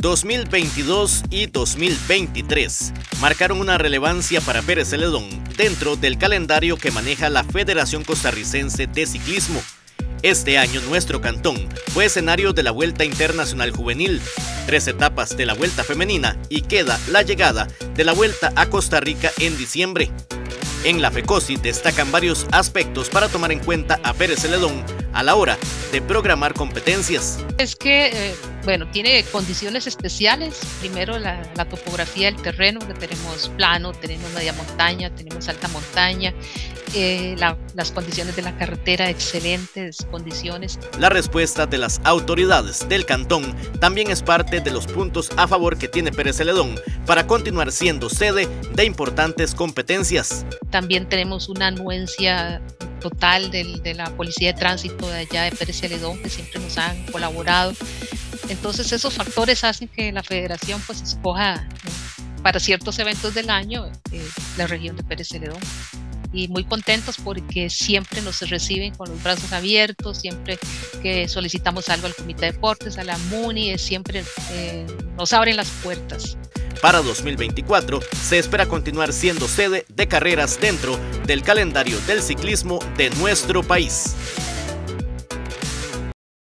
2022 y 2023 marcaron una relevancia para Pérez Celedón dentro del calendario que maneja la Federación Costarricense de Ciclismo. Este año nuestro cantón fue escenario de la Vuelta Internacional Juvenil, tres etapas de la Vuelta Femenina y queda la llegada de la Vuelta a Costa Rica en diciembre. En la FECOSI destacan varios aspectos para tomar en cuenta a Pérez Celedón a la hora de programar competencias. Es que, eh, bueno, tiene condiciones especiales. Primero, la, topografía del terreno, que tenemos plano, tenemos media montaña, tenemos alta montaña. Eh, las condiciones de la carretera, excelentes condiciones. La respuesta de las autoridades del cantón también es parte de los puntos a favor que tiene Pérez Celedón para continuar siendo sede de importantes competencias. También tenemos una anuencia total de la Policía de Tránsito de allá de Pérez Celedón, que siempre nos han colaborado. Entonces esos factores hacen que la federación pues escoja para ciertos eventos del año eh, la región de Pérez Celedón y muy contentos porque siempre nos reciben con los brazos abiertos, siempre que solicitamos algo al Comité de Deportes, a la MUNI, siempre eh, nos abren las puertas. Para 2024 se espera continuar siendo sede de carreras dentro del calendario del ciclismo de nuestro país.